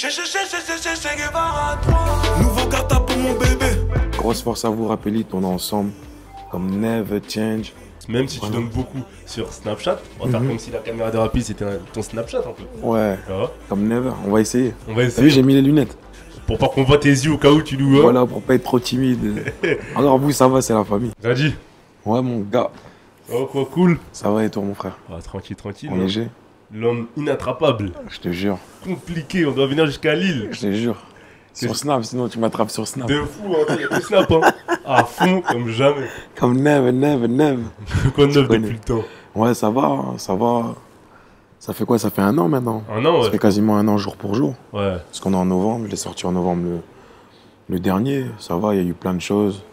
Nouveau pour mon bébé. Grosse force à vous, rappelez, on est ensemble. Comme Never Change? Même si tu donnes beaucoup sur Snapchat, on va faire Mhm. comme si la caméra de rapide c'était ton Snapchat un peu. Ouais, comme Never. On va essayer. On va T'as vu, essayer. j'ai mis les lunettes. Pour pas qu'on voit tes yeux au cas où tu nous vois. Voilà, pour pas être trop timide. Alors, vous, ça va, c'est la famille. Radi. Ouais, mon gars. Oh, quoi, cool. Ça va et toi, mon frère? Ah, tranquille, tranquille. En hein. léger L'homme inattrapable. Je te jure. Compliqué, on doit venir jusqu'à Lille. Je te jure. Sur Snap, sinon tu m'attrapes sur Snap. De fou, hein. Il y a Snap, hein. À fond, comme jamais. Comme Never, Never, Never. Quoi de neuf depuis le temps Ouais, ça va, hein, ça va. Ça fait quoi Ça fait un an maintenant. Un an, Ça ouais. fait quasiment un an jour pour jour. Ouais. Parce qu'on est en novembre, je l'ai sorti en novembre le, le dernier. Ça va, il y a eu plein de choses.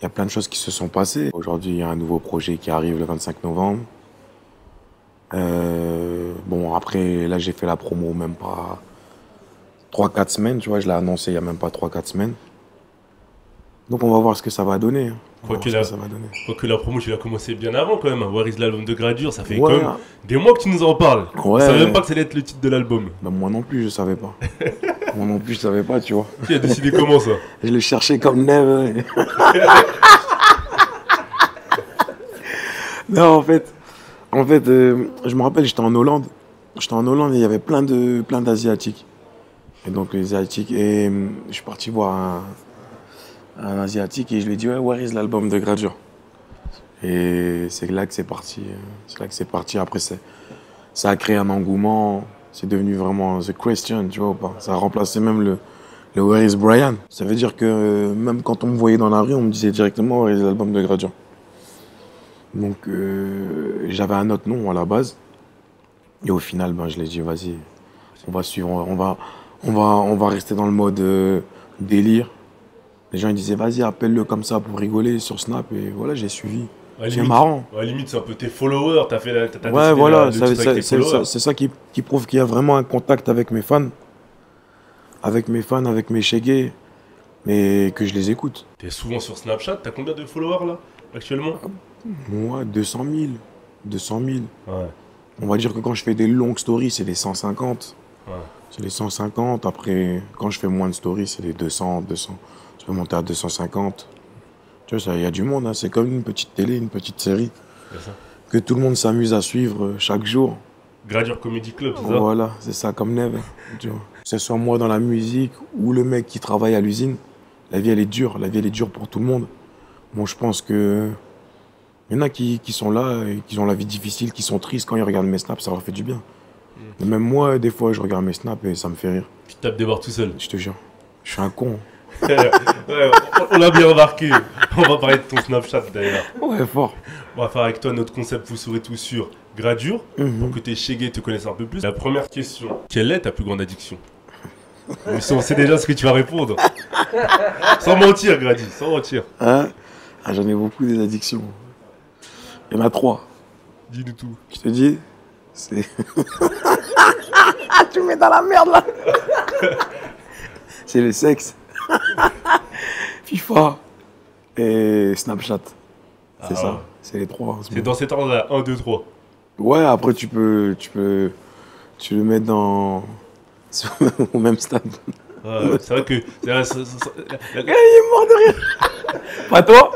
Il y a plein de choses qui se sont passées. Aujourd'hui, il y a un nouveau projet qui arrive le 25 novembre. Euh, bon, après, là, j'ai fait la promo même pas 3-4 semaines, tu vois. Je l'ai annoncé il y a même pas 3-4 semaines. Donc, on va voir ce que ça va donner. hein. Quoi que ça va donner. Quoique la promo, tu l'as commencé bien avant quand même. Where is l'album de Gradure Ça fait Ouais, quand même des mois que tu nous en parles. Ouais. Je savais même pas que ça allait être le titre de l'album. bah, moi non plus, je savais pas. moi non plus, je savais pas, tu vois. Qui a décidé comment ça? Je le cherchais comme never. non, en fait, en fait euh, je me rappelle, j'étais en Hollande. J'étais en Hollande et il y avait plein de plein d'Asiatiques. Et donc, les Asiatiques. Et euh, je suis parti voir un, Asiatique et je lui ai dit, ouais, where is l'album de Gradure Et c'est là que c'est parti. euh, C'est là que c'est parti. Après, ça a créé un engouement. C'est devenu vraiment The Question, tu vois ou pas? Ça a remplacé même le, Where is Brian Ça veut dire que même quand on me voyait dans la rue, on me disait directement Where is l'album de Gradure Donc euh, j'avais un autre nom à la base. Et au final, ben, je l'ai dit, vas-y, on va suivre, on va, on va, on va rester dans le mode euh, délire. Les gens ils disaient, vas-y, appelle-le comme ça pour rigoler sur Snap. Et voilà, j'ai suivi. C'est marrant. À la limite, c'est un peu tes followers. T'as fait la. t'as Ouais, voilà, ça, c'est ça qui, qui prouve qu'il y a vraiment un contact avec mes fans, avec mes fans, avec mes chégués, mais que je les écoute. T'es souvent sur Snapchat. T'as combien de followers là actuellement? Moi, 200 000, 200 000. Ouais. On va dire que quand je fais des longues stories, c'est les 150. Ouais. C'est les 150. Après, quand je fais moins de stories, c'est les 200, 200. Je peux monter à 250. Tu vois, il y a du monde. hein. C'est comme une petite télé, une petite série ça. que tout le monde s'amuse à suivre euh, chaque jour. Gradure Comedy Club, c'est ça? Voilà, c'est ça, comme Neve. Tu vois. Que ce soit moi dans la musique ou le mec qui travaille à l'usine, la vie elle est dure, la vie elle est dure pour tout le monde. Bon, je pense que. Il y en a qui, qui sont là et qui ont la vie difficile, qui sont tristes quand ils regardent mes snaps, ça leur fait du bien. Et même moi, des fois, je regarde mes snaps et ça me fait rire. Tu tapes des barres tout seul. Je te jure. Je suis un con. Ouais, on- l'a bien remarqué. On va parler de ton Snapchat d'ailleurs. Ouais, fort. On va faire avec toi notre concept Vous saurez tout sur Gradure. Mhm. Pour que tes chégués te connaissent un peu plus. La première question Quelle est ta plus grande addiction? Même si on sait déjà ce que tu vas répondre. sans mentir, Grady, sans mentir. Hein? Ah, J'en ai beaucoup des addictions. Il y en a trois. Dis-nous tout. Je te dis, c'est. tu me mets dans la merde là C'est le sexe, FIFA et Snapchat. C'est Ah ça, ouais. c'est les trois. en ce C'est moment. dans cet ordre-là 1, 2, 3. Ouais, après tu peux, tu peux, tu le mets dans au même stade. Ouais, c'est vrai que. c'est vrai, ça- ça- ça- la- Il est mort de rire. Pas toi? Ah,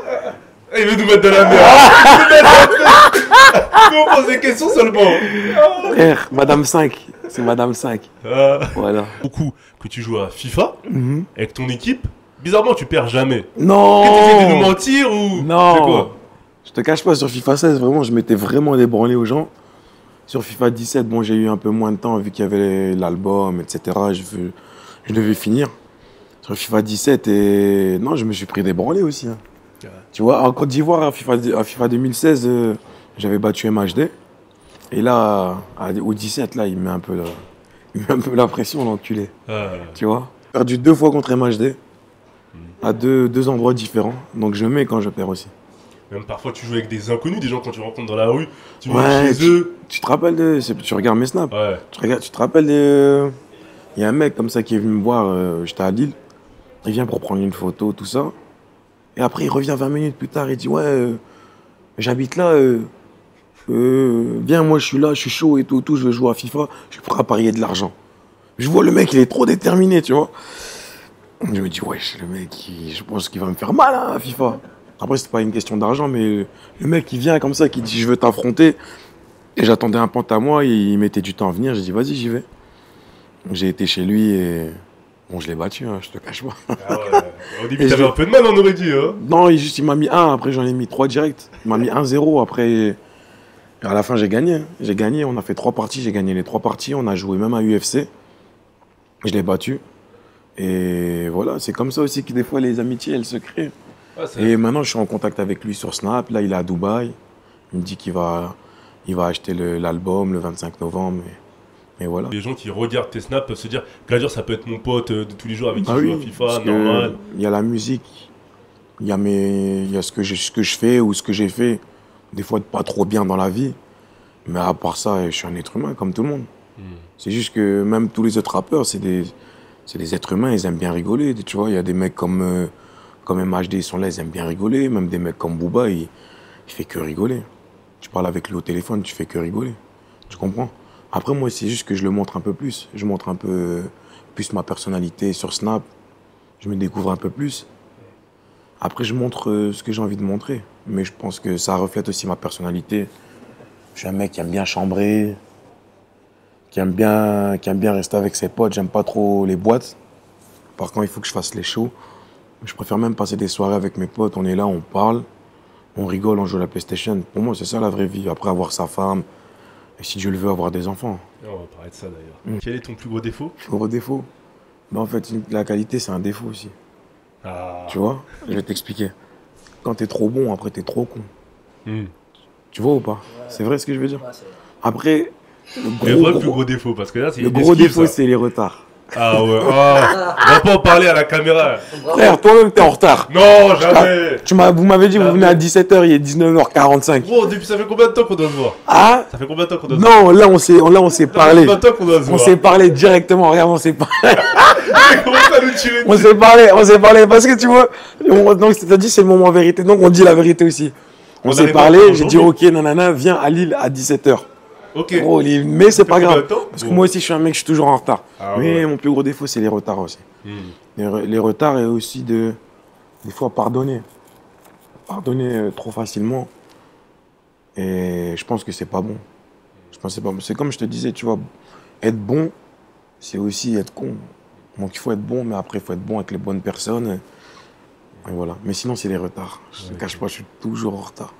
Il veut nous mettre de la merde. Nous on pose des questions seulement. Frère, Madame 5. C'est Madame 5. Ah. Voilà. Beaucoup que tu joues à FIFA Mhm. avec ton équipe. Bizarrement, tu perds jamais. Non Que t'essayes de nous mentir ou. Non. Quoi? Je te cache pas, sur FIFA 16, vraiment, je m'étais vraiment débranlé aux gens. Sur FIFA 17, bon, j'ai eu un peu moins de temps vu qu'il y avait l'album, etc. Je, veux- je devais finir. Sur FIFA 17, et non, je me suis pris des branlés aussi. hein. Ouais. Tu vois, en Côte d'Ivoire, à FIFA, à FIFA 2016, euh, j'avais battu MHD. Et là, à- au 17, là, il met un peu la, il met un peu la pression, l'enculé. Ah. Tu vois? Perdu deux fois contre MHD, à deux, deux endroits différents. Donc je mets quand je perds aussi. Même parfois, tu joues avec des inconnus, des gens quand tu rencontres dans la rue. Tu vas Ouais, chez eux. Tu te rappelles de. Tu regardes mes snaps Ouais. tu, regardes, tu te rappelles de. Il y a un mec comme ça qui est venu me voir, euh, j'étais à Lille. Il vient pour prendre une photo, tout ça. Et après, il revient 20 minutes plus tard, il dit Ouais, euh, j'habite là. euh, euh, viens, moi je suis là, je suis chaud et tout, tout, je veux jouer à FIFA, je suis prêt à parier de l'argent. Je vois le mec, il est trop déterminé, tu vois. Je me dis, wesh, le mec, il- je pense qu'il va me faire mal hein, à FIFA. Après, c'est pas une question d'argent, mais le mec, qui vient comme ça, qui dit, je veux t'affronter. Et j'attendais un pote à moi, il mettait du temps à venir. J'ai dit, vas-y, j'y vais. J'ai été chez lui et. Bon, je l'ai battu, hein, je te cache pas. Ah ouais. Au début, t'avais je- un peu de mal, on aurait dit. Hein. Non, il, juste, il m'a mis un, après j'en ai mis trois direct. Il m'a mis 1-0, après. et à la fin, j'ai gagné. J'ai gagné, on a fait trois parties, j'ai gagné les trois parties, on a joué même à UFC. Je l'ai battu. Et voilà, c'est comme ça aussi que des fois les amitiés, elles se créent. Ah, Et maintenant, je suis en contact avec lui sur Snap. Là, il est à Dubaï. Il me dit qu'il va, il va acheter le- l'album le, 25 novembre. Et, voilà. Les gens qui regardent tes snaps peuvent se dire Gladir, ça peut être mon pote euh, de tous les jours avec qui Ah je oui, joue à FIFA, normal. Il y a la musique, il y a, mes, y a ce, que je, ce que je fais ou ce que j'ai fait. Des fois, pas trop bien dans la vie. Mais à part ça, je suis un être humain comme tout le monde. Hmm. C'est juste que même tous les autres rappeurs, c'est des, des êtres humains, ils aiment bien rigoler. Tu vois, il y a des mecs comme, euh, comme MHD, ils sont là, ils aiment bien rigoler. Même des mecs comme Booba, il, il fait que rigoler. Tu parles avec lui au téléphone, tu fais que rigoler. Tu comprends? Après, moi, c'est juste que je le montre un peu plus. Je montre un peu plus ma personnalité sur Snap. Je me découvre un peu plus. Après, je montre euh, ce que j'ai envie de montrer. Mais je pense que ça reflète aussi ma personnalité. Je suis un mec qui aime bien chambrer, qui aime bien, qui aime bien rester avec ses potes. J'aime pas trop les boîtes. Par contre, il faut que je fasse les shows. Je préfère même passer des soirées avec mes potes. On est là, on parle, on rigole, on joue à la PlayStation. Pour moi, c'est ça la vraie vie. Après, avoir sa femme, et si Dieu le veut, avoir des enfants. Et On va parler de ça d'ailleurs. Hmm. Quel est ton plus gros défaut? Gros défaut? Mais en fait, la qualité, c'est un défaut aussi. Ah. Tu vois? Je vais t'expliquer. Quand t'es trop bon, après t'es trop con. Hmm. Tu vois ou pas? C'est vrai ce que je veux dire? Après, le Mais gros, vrai, plus défaut, parce que là, c'est le gros défaut, c'est les retards. Ah ouais, ah. on va pas en parler à la caméra. Frère, toi-même, t'es en retard. Non, jamais. Tu m'as, vous m'avez dit, vous venez à 17h, il est 19h45. Gros, depuis ça fait combien de temps qu'on doit se voir? Ah? Ça fait combien de temps qu'on doit se voir? Non, là, on s'est, là, on s'est Ça fait parlé. combien de temps qu'on doit se On voir? s'est parlé directement, regarde, on s'est parlé. On s'est parlé, on s'est parlé. Parce que tu vois, on- donc, t'as dit, c'est le moment vérité. Donc, on dit la vérité aussi. On, On s'est parlé, j'ai dit, ok, nanana, viens à Lille à 17h. Ok. Gros, les- mais c'est pas grave. Parce que moi aussi, je suis un mec, je suis toujours en retard. Ah mais ouais. mon plus gros défaut, c'est les retards aussi. Hmm. Les, re- les retards et aussi de, des fois, pardonner. Pardonner euh, trop facilement. Et je pense que c'est pas bon. Je pense que c'est pas bon. C'est comme je te disais, tu vois, être bon, c'est aussi être con. Donc il faut être bon, mais après, il faut être bon avec les bonnes personnes. Et voilà. Mais sinon, c'est les retards. Je ne Ouais, cache pas, je suis toujours en retard.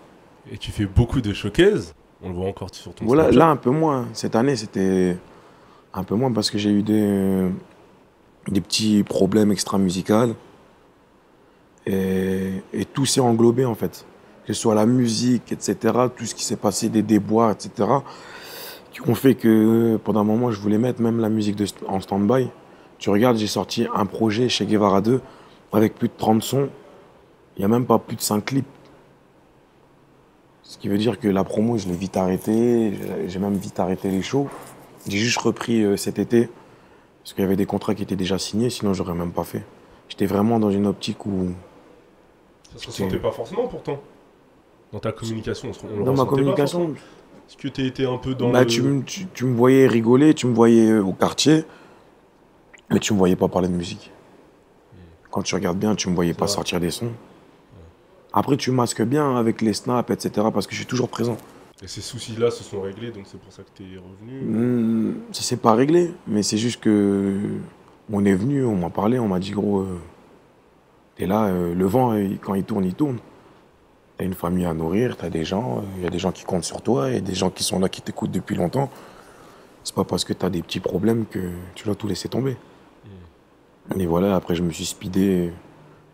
Et tu fais beaucoup de showcases. On le voit encore sur ton Voilà, là, un peu moins. Cette année, c'était un peu moins parce que j'ai eu des, des petits problèmes extra-musicaux. Et, et tout s'est englobé, en fait. Que ce soit la musique, etc., tout ce qui s'est passé, des déboires, etc., qui ont fait que pendant un moment, je voulais mettre même la musique de, en stand-by. Tu regardes, j'ai sorti un projet chez Guevara 2 avec plus de 30 sons. Il n'y a même pas plus de 5 clips. Ce qui veut dire que la promo, je l'ai vite arrêté. J'ai- même vite arrêté les shows. J'ai juste repris euh, cet été. Parce qu'il y avait des contrats qui étaient déjà signés, sinon j'aurais même pas fait. J'étais vraiment dans une optique où, Ça se ressentait pas forcément pourtant. Dans ta communication, on le dans ma pas communication, forcément. Est-ce que tu étais un peu dans bah, le... tu, me- tu- tu me voyais rigoler, tu me voyais euh, au quartier, mais tu me voyais pas parler de musique. Quand tu regardes bien, tu me voyais pas vrai. sortir des sons. Après, tu masques bien avec les snaps, etc., parce que je suis toujours présent. Et ces soucis-là se sont réglés, donc c'est pour ça que tu es revenu. Hmm, ça s'est pas réglé, mais c'est juste que on est venu, on m'a parlé, on m'a dit gros, euh, t'es là, euh, le vent euh, quand il tourne, il tourne. T'as une famille à nourrir, t'as des gens, il y a des gens qui comptent sur toi, et des gens qui sont là, qui t'écoutent depuis longtemps. C'est pas parce que t'as des petits problèmes que tu dois tout laisser tomber. Et voilà, après je me suis speedé,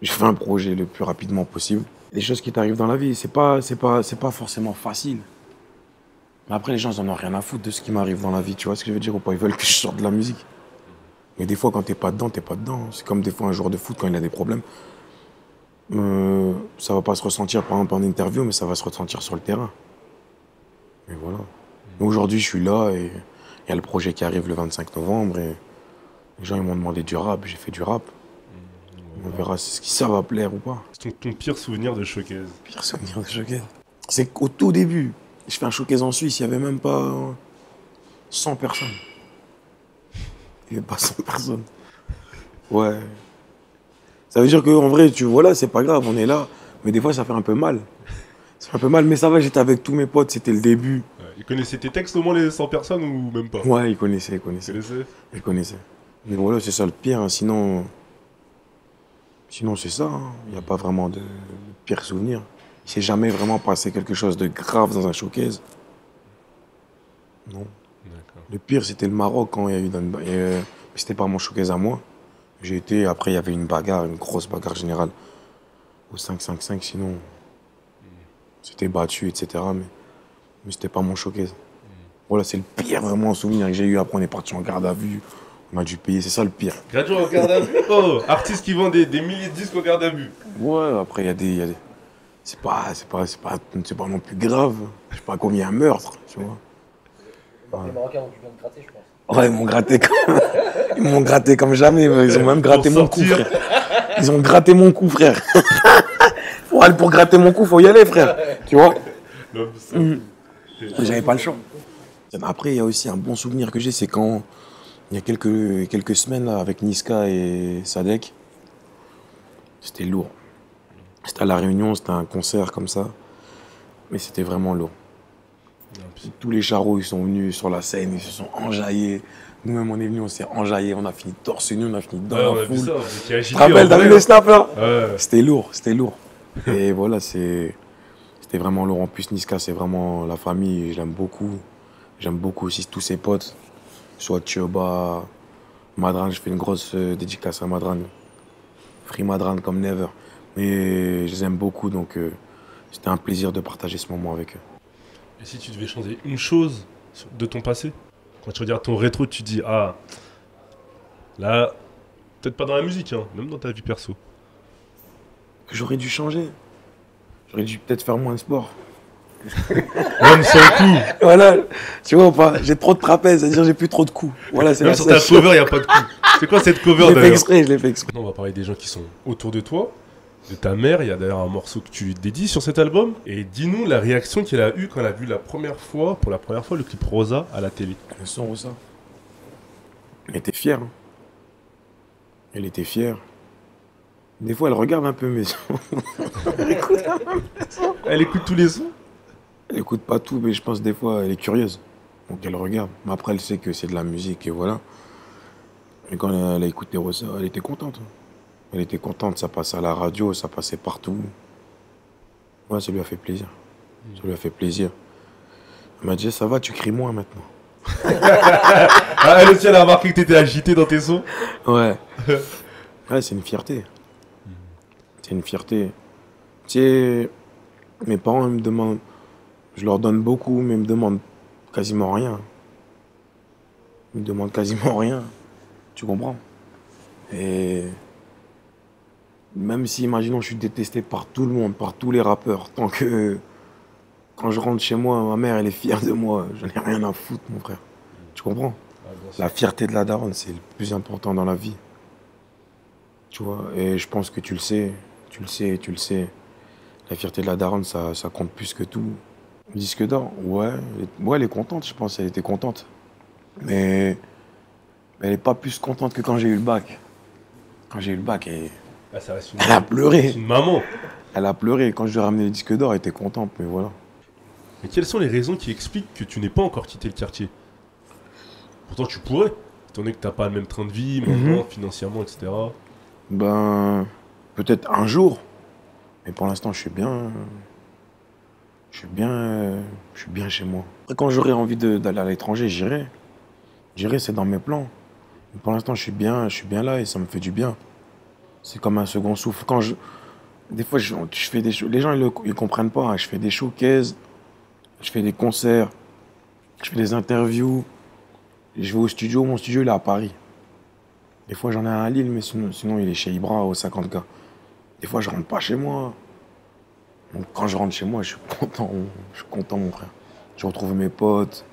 j'ai fait un projet le plus rapidement possible. Les choses qui t'arrivent dans la vie, c'est pas, c'est pas, c'est pas forcément facile. Mais après, les gens, ils en ont rien à foutre de ce qui m'arrive dans la vie, tu vois ce que je veux dire ou pas? Ils veulent que je sorte de la musique. Mais des fois, quand t'es pas dedans, t'es pas dedans. C'est comme des fois un joueur de foot quand il a des problèmes. Euh, ça va pas se ressentir par exemple en interview, mais ça va se ressentir sur le terrain. Et voilà. Mais Aujourd'hui, je suis là et il y a le projet qui arrive le 25 novembre et les gens ils m'ont demandé du rap, j'ai fait du rap. On verra si ça va plaire ou pas. C'est ton, ton pire souvenir de showcase. Pire souvenir de showcase. C'est qu'au tout début, je fais un showcase en Suisse, il n'y avait même pas 100 personnes. Il n'y avait pas 100 personnes. Ouais. Ça veut dire qu'en vrai, tu vois là, c'est pas grave, on est là. Mais des fois, ça fait un peu mal. Ça fait un peu mal, mais ça va, j'étais avec tous mes potes, c'était le début. Ouais. Ils connaissaient tes textes au moins les 100 personnes ou même pas? Ouais, ils connaissaient, ils connaissaient. connaissais Ils connaissaient. Mais voilà, c'est ça le pire. hein. Sinon, sinon c'est ça. hein. Il n'y a pas vraiment de, pire souvenir. Il s'est jamais vraiment passé quelque chose de grave dans un showcase. Non. Le pire, c'était le Maroc quand il y a eu. euh, C'était pas mon showcase à moi. J'ai été. Après, il y avait une bagarre, une grosse bagarre générale au 5-5-5. Sinon, c'était battu, etc. Mais, mais c'était pas mon showcase. Voilà, c'est le pire vraiment souvenir que j'ai eu. Après, on est parti en garde à vue. On a dû payer. C'est ça le pire. Gradué en garde à vue Oh Artiste qui vend des, des milliers de disques en garde à vue. Ouais, après, il y a des. il y a des- C'est pas, c'est pas, c'est pas, c'est pas non plus grave. Je sais pas combien un meurtre, tu vois. Les Marocains ont dû bien te gratter, je pense. Ouais, ils m'ont gratté comme... Ils m'ont gratté comme jamais. Ils ont même gratté mon cou, frère. Ils ont gratté mon cou, frère. pour, aller, pour gratter mon cou, faut y aller, frère. Tu vois? J'avais pas le choix. Après, il y a aussi un bon souvenir que j'ai, c'est quand, il y a quelques, quelques semaines, là, avec Niska et Sadek, c'était lourd. C'était à La Réunion, c'était un concert comme ça, mais c'était vraiment lourd. Puis- Tous les charros, ils sont venus sur la scène, ils se sont enjaillés. Nous-mêmes, on est venus, on s'est enjaillés, on a fini torse nu, on a fini dans Ouais, la foule. Tu te rappelles, t'as vu les snaps, là Ouais. C'était lourd, c'était lourd. Et voilà, c'est, c'était vraiment lourd. En plus, Niska, c'est vraiment la famille, je l'aime beaucoup. J'aime beaucoup aussi tous ses potes, soit Tioba, Madran, je fais une grosse euh, dédicace à Madran. Free Madran comme never. Mais je les aime beaucoup, donc euh, c'était un plaisir de partager ce moment avec eux. Et si tu devais changer une chose de ton passé? Quand tu regardes ton rétro, tu te dis Ah, là, peut-être pas dans la musique, hein, même dans ta vie perso. J'aurais dû changer. J'aurais dû peut-être faire moins de sport. Même sans coup Voilà, tu vois ou pas? J'ai trop de trapèzes, c'est-à-dire j'ai plus trop de coups. Voilà, c'est Même sur ta cover, il n'y a pas de coup. C'est quoi cette Je cover l'ai fait d'ailleurs? exprès, je l'ai fait exprès. Maintenant, on va parler des gens qui sont autour de toi, de ta mère. Il y a d'ailleurs un morceau que tu dédies sur cet album. Et dis-nous la réaction qu'elle a eue quand elle a vu la première fois, pour la première fois, le clip Rosa à la télé. Le son ça. Elle était fière. hein. Elle était fière. Des fois, elle regarde un peu mes sons. Elle écoute tous les sons? Elle écoute pas tout, mais je pense des fois, elle est curieuse. Donc elle regarde. Mais après, elle sait que c'est de la musique et voilà. Et quand elle a écouté Rosa, elle était contente. Elle était contente, ça passait à la radio, ça passait partout. Ouais, ça lui a fait plaisir. Ça lui a fait plaisir. Elle m'a dit, ça va, tu cries moins maintenant. Ah, elle aussi, elle a remarqué que t'étais agité dans tes sons Ouais. ouais, c'est une fierté. C'est une fierté. Tu sais, mes parents ils me demandent, je leur donne beaucoup, mais ils me demandent quasiment rien. Ils me demandent quasiment rien. Tu comprends? Et même si, imaginons, je suis détesté par tout le monde, par tous les rappeurs, tant que quand je rentre chez moi, ma mère, elle est fière de moi. Je n'ai rien à foutre, mon frère. Tu comprends? La fierté de la daronne, c'est le plus important dans la vie. Tu vois, et je pense que tu le sais, tu le sais, tu le sais. La fierté de la daronne, ça, ça compte plus que tout. Disque d'or, ouais, elle est- ouais, elle est contente, je pense, elle était contente. Mais elle n'est pas plus contente que quand j'ai eu le bac. Quand j'ai eu le bac, elle, Ah, ça reste une, elle a pleuré. une maman. Elle a pleuré. Quand je lui ai ramené le disque d'or, elle était contente, mais voilà. Mais quelles sont les raisons qui expliquent que tu n'es pas encore quitté le quartier? Pourtant, tu pourrais, étant donné que t'as pas le même train de vie, maintenant, financièrement, etc. Ben, peut-être un jour. Mais pour l'instant, je suis bien. Je suis bien. Je suis bien chez moi. Quand j'aurai envie d'aller à l'étranger, j'irai. J'irai, c'est dans mes plans. Mais pour l'instant, je suis bien, je suis bien là et ça me fait du bien. C'est comme un second souffle. Quand je, des fois, je, fais des shows. Les gens, ils, ils comprennent pas. hein. Je fais des showcases, je fais des concerts, je fais des interviews. Je vais au studio. Mon studio, il est à Paris. Des fois, j'en ai un à Lille, mais sinon, sinon, il est chez Ibra au 50K. Des fois, je rentre pas chez moi. Donc, quand je rentre chez moi, je suis content. Je suis content, mon frère. Je retrouve mes potes.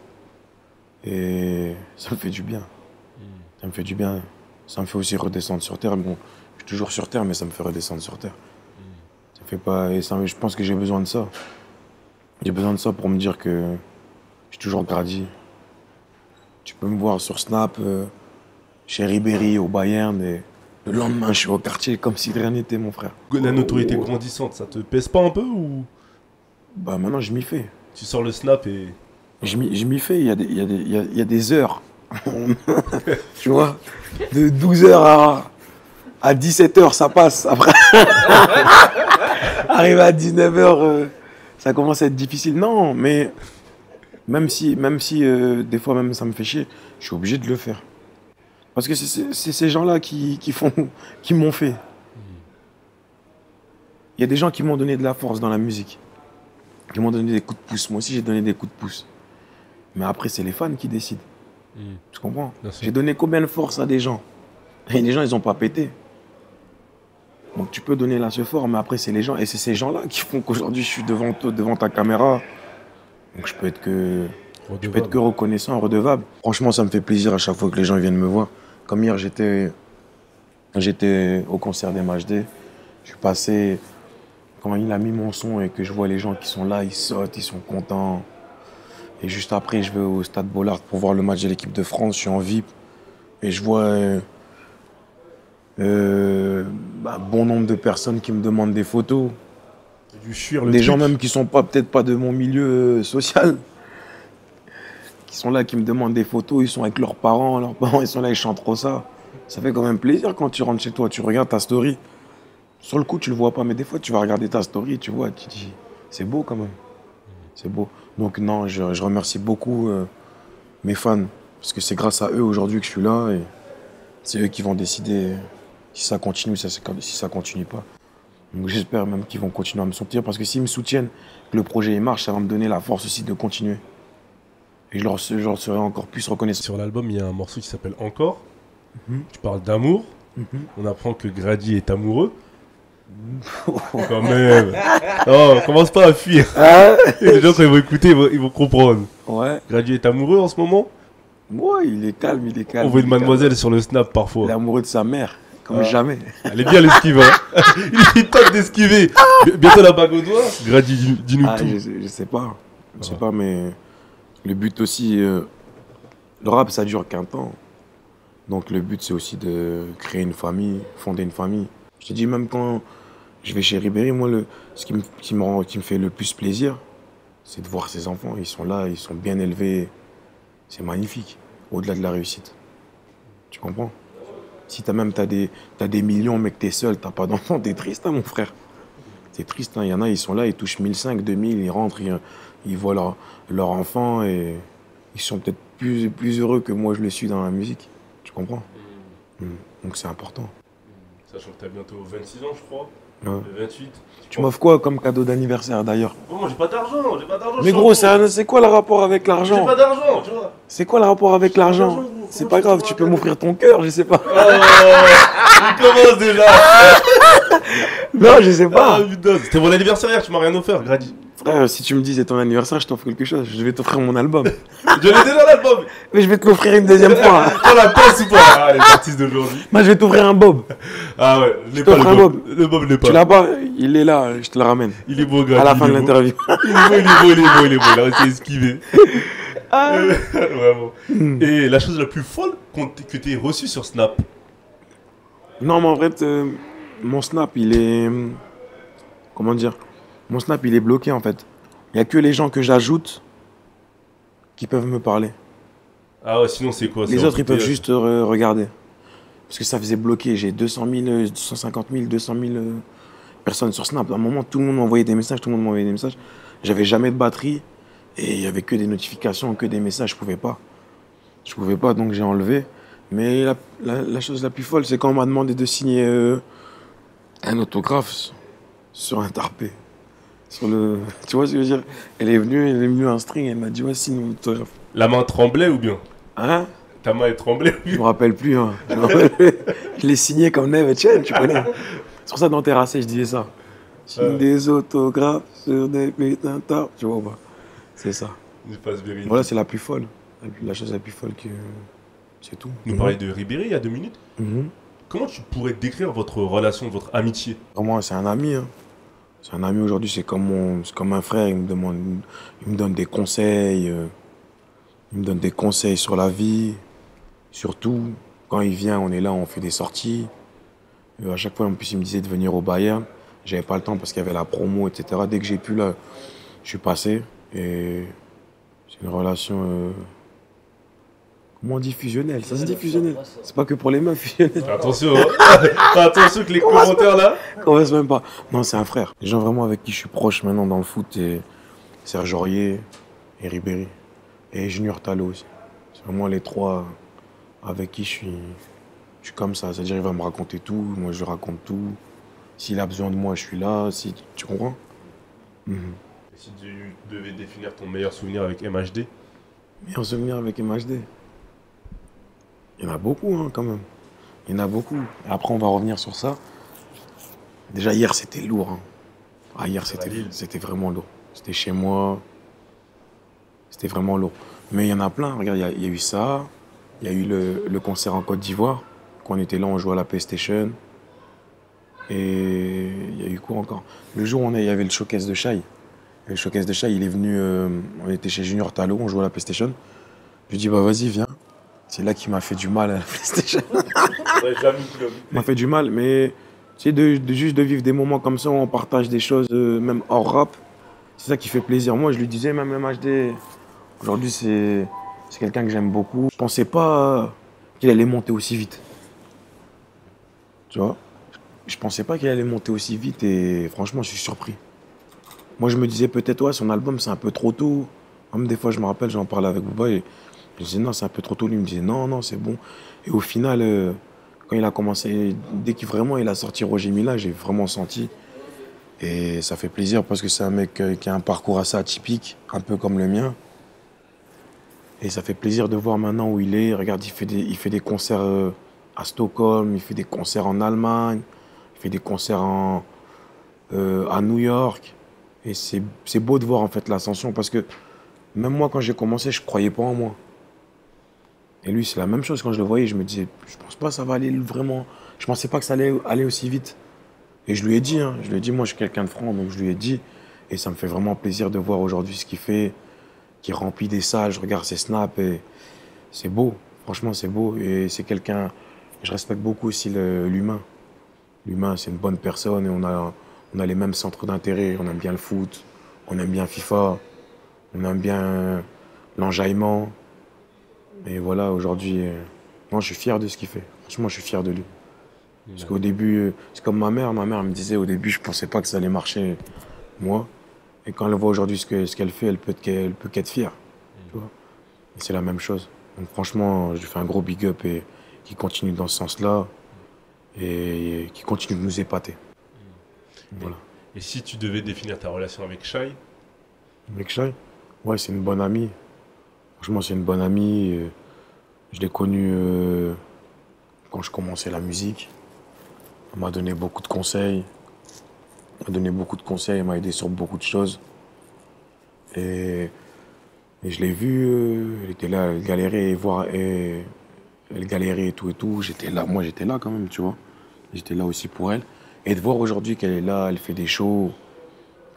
Et ça me fait du bien. Ça me fait du bien. Ça me fait aussi redescendre sur Terre. Bon, je suis toujours sur Terre, mais ça me fait redescendre sur Terre. Ça fait pas... Et ça, je pense que j'ai besoin de ça. J'ai besoin de ça pour me dire que je suis toujours gradé. Tu peux me voir sur Snap. euh, chez Ribéry, au Bayern. Et le lendemain, je suis au quartier comme si de rien n'était, mon frère. La notoriété Oh. grandissante, ça te pèse pas un peu ou? Bah maintenant, je m'y fais. tu sors le snap et. Je m'y fais, il y, a des- il y, a des- il y a- il y a des heures. tu vois? De 12h à, à 17h, ça passe. Après, arrivé à 19h, ça commence à être difficile. Non, mais même si, même si euh, des fois même ça me fait chier, je suis obligé de le faire. Parce que c'est- ces gens-là qui, qui font, qui m'ont fait. Il y a des gens qui m'ont donné de la force dans la musique. Qui m'ont donné des coups de pouce. Moi aussi, j'ai donné des coups de pouce. Mais après, c'est les fans qui décident. Tu comprends? J'ai donné combien de force à des gens? Et les gens, ils n'ont pas pété. Donc tu peux donner là ce fort, mais après, c'est les gens. Et c'est ces gens-là qui font qu'aujourd'hui, je suis devant, toi, devant ta caméra. Donc je peux être que, je peux être que reconnaissant, redevable. Franchement, ça me fait plaisir à chaque fois que les gens viennent me voir. Comme hier, j'étais, j'étais au concert des MHD. Je suis passé, quand il a mis mon son et que je vois les gens qui sont là, ils sautent, ils sont contents. Et juste après, je vais au stade Bollard pour voir le match de l'équipe de France. Je suis en VIP. Et je vois euh, euh, bah, bon nombre de personnes qui me demandent des photos. Du le Des truc. gens même qui sont pas peut-être pas de mon milieu euh, social. Qui sont là, qui me demandent des photos. Ils sont avec leurs parents. Leurs parents, ils sont là, ils chantent trop ça. Ça fait quand même plaisir quand tu rentres chez toi. Tu regardes ta story. Sur le coup, tu le vois pas. Mais des fois, tu vas regarder ta story. Tu vois, tu dis, c'est beau quand même. C'est beau. Donc non, je, je remercie beaucoup euh, mes fans. Parce que c'est grâce à eux aujourd'hui que je suis là. Et c'est eux qui vont décider si ça continue si ça, si continue pas. Donc j'espère même qu'ils vont continuer à me soutenir. Parce que s'ils me soutiennent, que le projet marche, ça va me donner la force aussi de continuer. Et je leur, je leur serai encore plus reconnaissant. Sur l'album, il y a un morceau qui s'appelle Encore. Mhm. Tu parles d'amour. Mhm. On apprend que Grady est amoureux. Quand même. Non, commence pas à fuir. Ah Les gens, quand ils vont écouter, ils vont, ils vont comprendre. ouais. Grady est amoureux en ce moment? Ouais, il est calme, il est calme. On voit une calme. mademoiselle sur le snap Il est parfois. amoureux de sa mère, comme Ah. jamais. Elle est bien l'esquive. Hein. il tente d'esquiver. Bi- Bientôt la bague au doigt. Grady, dis- dis-nous Ah, tout. je, sais- je sais pas. Je sais pas, mais le but aussi, euh, le rap, ça dure qu'un temps. Donc le but, c'est aussi de créer une famille, fonder une famille. Je te dis, même quand je vais chez Ribéry, moi, ce qui me, rend- qui me fait le plus plaisir, c'est de voir ces enfants. Ils sont là, ils sont bien élevés. C'est magnifique, au-delà de la réussite. Tu comprends? Si t'as même t'as des, des millions, mais que t'es seul, t'as pas d'enfants, t'es triste, hein, mon frère. C'est triste, hein. il y en a, ils sont là, ils touchent 1005, 2000, ils rentrent, ils, ils voient leur, leur enfant et ils sont peut-être plus, plus heureux que moi je le suis dans la musique. Tu comprends Mm. Donc c'est important. Sachant que t'as bientôt 26 ans, je crois. Ouais. Le 28. Tu m'offres quoi comme cadeau d'anniversaire d'ailleurs? Bon, moi j'ai pas d'argent, j'ai pas d'argent. Mais gros, c'est quoi le rapport avec J'ai l'argent pas d'argent, tu vois. C'est quoi le rapport avec l'argent? C'est pas tu grave, tu peux m'offrir ton cœur, je sais pas. Oh, il commence déjà. Non, je sais Ah pas. putain, c'était mon anniversaire hier, tu m'as rien offert, Grady. Si tu me dis c'est ton anniversaire, je t'offre quelque chose. Je vais t'offrir mon album. Je l'ai déjà l'album. Mais je vais te l'offrir une deuxième fois. On la passe ou pas? Ah, les artistes d'aujourd'hui. Moi, je vais t'offrir un bob. Ah ouais, je pas le bob. Le bob, je l'ai Tu pas. l'as pas? Il est là, je te le ramène. Il est beau, Grady. À la fin de l'interview. Il est beau, il est beau, il est beau, il est beau. Il a réussi à esquiver. Euh, Vraiment. Hmm. Et la chose la plus folle que t'aies reçue sur Snap? Non, mais en fait, euh, mon snap, il est. euh, Comment dire? Mon snap, il est bloqué en fait. Il n'y a que les gens que j'ajoute qui peuvent me parler. Ah ouais, sinon c'est quoi? Les autres, ils en peuvent juste re- regarder. Parce que ça faisait bloquer. J'ai 200 000, euh, 250 000, 200 000 euh, personnes sur Snap. À un moment, tout le monde m'envoyait des messages, tout le monde m'envoyait des messages. J'avais jamais de batterie et il y avait que des notifications, que des messages. Je pouvais pas. Je pouvais pas, donc j'ai enlevé. Mais la, la- la chose la plus folle, c'est quand on m'a demandé de signer euh, un autographe sur un tarpé. Sur le... Tu vois ce que je veux dire? Elle est venue, elle est venue un string, elle m'a dit ouais, signe mon autographe. La main tremblait ou bien? Hein? Ta main est tremblée ou Je bien? me rappelle plus. Hein. Je, me rappelle plus. Je l'ai signé comme Neve Etienne, tu connais. C'est pour ça dans Terrassé, je disais ça. Signe Ouais. des autographes sur des putains de. Tu vois ou pas? C'est ça. Je. Voilà, c'est la plus folle. La, chose la plus folle que. C'est tout. Nous parlait de Ribéry il y a deux minutes. Mhm. Comment tu pourrais décrire votre relation, votre amitié? Pour moi, c'est un ami. hein. C'est un ami aujourd'hui, c'est comme, mon- comme un frère. Il me, demande, il me donne des conseils. euh, il me donne des conseils sur la vie. Surtout, quand il vient, on est là, on fait des sorties. À chaque fois, en plus, il me disait de venir au Bayern. J'avais pas le temps parce qu'il y avait la promo, etc. Dès que j'ai pu, là, je suis passé. Et c'est une relation. euh, Dit fusionnelle Ça se dit fusionnelle. C'est pas que pour les meufs fusionnelle. Attention, hein. attention que les commentaires là. On reste même pas. Non, c'est un frère. Les gens vraiment avec qui je suis proche maintenant dans le foot, c'est Serge Aurier et Ribéry. Et Junior Talo aussi. C'est vraiment les trois avec qui je suis, je suis comme ça. C'est-à-dire, il va me raconter tout, moi je lui raconte tout. S'il a besoin de moi, je suis là. Si, tu comprends? Mhm. Et si tu devais définir ton meilleur souvenir avec MHD Meilleur souvenir avec MHD Il y en a beaucoup, hein, quand même. Il y en a beaucoup. Après, on va revenir sur ça. Déjà, hier, c'était lourd. hein. Ah, hier, c'était vraiment lourd. C'était chez moi. C'était vraiment lourd. Mais il y en a plein. Regarde, il y a- il y, a eu ça. Il y a eu le, le concert en Côte d'Ivoire. Quand on était là, on jouait à la PlayStation. Et il y a eu quoi encore? Le jour où on il y avait le showcase de Shai. Et le showcase de Shai, il est venu. euh, on était chez Junior Talo, on jouait à la PlayStation. Je lui dis, bah vas-y, viens. C'est là qu'il m'a fait du mal à la PlayStation. M'a fait du mal, mais tu sais, de, de juste de vivre des moments comme ça où on partage des choses, euh, même hors rap, c'est ça qui fait plaisir. Moi, je lui disais, même MHD, aujourd'hui, c'est c'est quelqu'un que j'aime beaucoup. Je pensais pas qu'il allait monter aussi vite. Tu vois? Je pensais pas qu'il allait monter aussi vite et franchement, je suis surpris. Moi, je me disais peut-être, ouais, son album, c'est un peu trop tôt. Même des fois, je me rappelle, j'en parlais avec Bouba et je disais, non, c'est un peu trop tôt. Il me disait, non, non, c'est bon. Et au final, euh, quand il a commencé, dès qu'il vraiment il a sorti Roger Mila, j'ai vraiment senti. Et ça fait plaisir parce que c'est un mec euh, qui a un parcours assez atypique, un peu comme le mien. Et ça fait plaisir de voir maintenant où il est. Regarde, il fait des, il fait des concerts euh, à Stockholm, il fait des concerts en Allemagne, il fait des concerts en, à New York. Et c'est beau de voir en fait l'ascension parce que même moi, quand j'ai commencé, je croyais pas en moi. Et lui, c'est la même chose. Quand je le voyais, je me disais, je pense pas ça va aller vraiment. Je pensais pas que ça allait aller aussi vite. Et je lui ai dit, hein, je lui ai dit, moi, je suis quelqu'un de franc, donc je lui ai dit. Et ça me fait vraiment plaisir de voir aujourd'hui ce qu'il fait, qu'il remplit des salles. Je regarde ses snaps et c'est beau. Franchement, c'est beau. Et c'est quelqu'un. Je respecte beaucoup aussi l'humain. L'humain, c'est une bonne personne et on a, on a les mêmes centres d'intérêt. On aime bien le foot, on aime bien FIFA, on aime bien l'enjaillement. Et voilà, aujourd'hui, euh, moi, je suis fier de ce qu'il fait. Franchement, je suis fier de lui. Parce qu'au début, euh, c'est comme ma mère. Ma mère me disait au début, je pensais pas que ça allait marcher, moi. Et quand elle voit aujourd'hui ce que- ce qu'elle fait, elle peut, elle peut qu'être fière. Tu vois et c'est la même chose. Donc franchement, je lui fais un gros big up et qui continue dans ce sens-là et qui continue de nous épater. Voilà. Et si tu devais définir ta relation avec Shai? Avec Shai? Ouais, c'est une bonne amie. Franchement, c'est une bonne amie. euh, Je l'ai connue euh, quand je commençais la musique. Elle m'a donné beaucoup de conseils. Elle m'a donné beaucoup de conseils, elle m'a aidé sur beaucoup de choses. Et, je l'ai vue, euh, elle était là, elle galérait et voir, elle galérait et tout et tout. J'étais là, moi j'étais là quand même, tu vois. J'étais là aussi pour elle. Et de voir aujourd'hui qu'elle est là, elle fait des shows,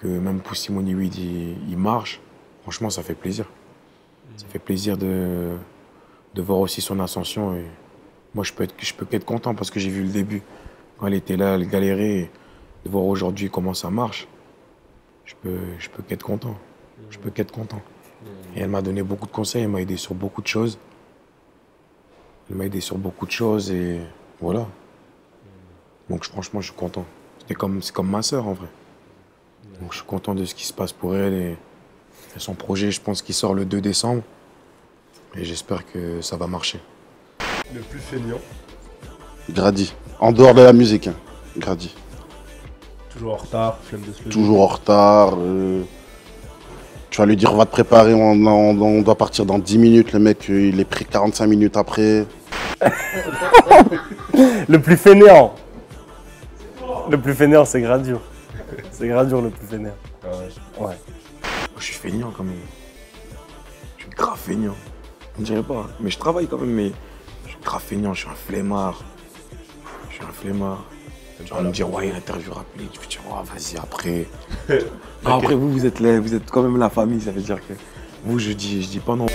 que même pour Simone Weed, il, il marche, franchement, ça fait plaisir. Ça fait plaisir de, de voir aussi son ascension. Et moi, je peux, être, je peux qu'être content parce que j'ai vu le début. Quand elle était là, elle galérait. De voir aujourd'hui comment ça marche, je peux, je peux qu'être content. Je peux qu'être content. Et elle m'a donné beaucoup de conseils, elle m'a aidé sur beaucoup de choses. Elle m'a aidé sur beaucoup de choses et voilà. Donc franchement, je suis content. C'était comme, c'est comme ma sœur en vrai. Donc je suis content de ce qui se passe pour elle et son projet, je pense qu'il sort le 2 décembre. Et j'espère que ça va marcher. Le plus feignant, Grady. En dehors de la musique, hein. Grady. toujours en retard, flemme de se lever. Toujours en retard. euh, Tu vas lui dire, va te préparer, on, on- on doit partir dans 10 minutes. Le mec, euh, il est pris 45 minutes après. Le plus fainéant. Le plus fainéant, c'est Gradure. C'est Gradure le plus fainéant. Ah ouais. Ouais. Je suis feignant quand même. Je suis grave feignant. On dirait pas, hein. mais je travaille quand même, mais je suis grave feignant, je suis un flemmard. Je suis un flemmard. Tu vas me dire, ouais, l'interview rapide. Tu vas dire, oh, vas-y, après. Après, vous, vous êtes, là, vous êtes quand même la famille, ça veut dire que vous, je dis, je dis pas non.